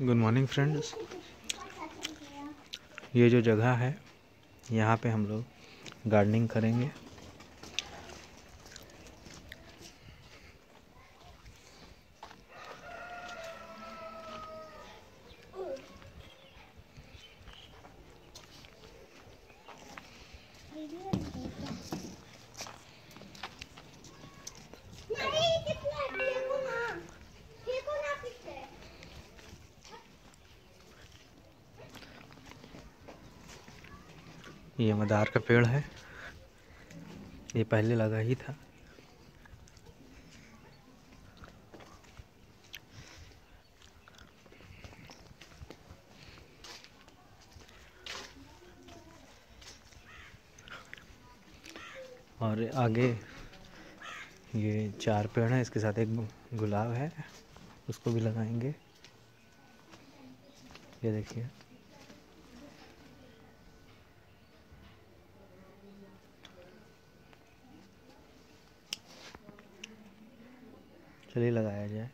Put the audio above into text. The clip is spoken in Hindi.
गुड मॉर्निंग फ्रेंड्स ये जो जगह है यहाँ पे हम लोग गार्डनिंग करेंगे। ये मदार का पेड़ है। ये पहले लगा ही था। और आगे ये चार पेड़ हैं, इसके साथ एक गुलाब है, उसको भी लगाएँगे। ये देखिए। चलिए लगाया जाए।